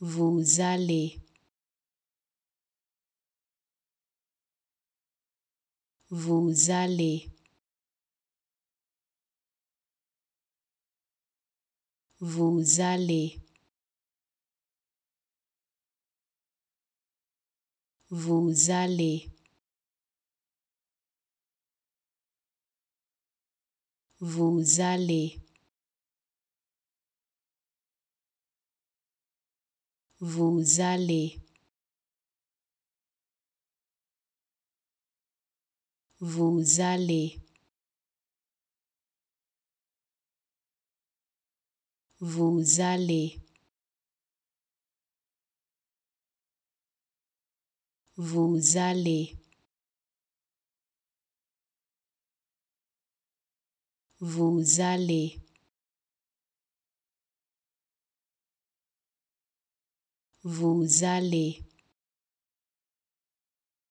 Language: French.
vous allez, vous allez, vous allez, vous allez, vous allez. Vous allez, vous allez, vous allez, vous allez, vous allez. Vous allez,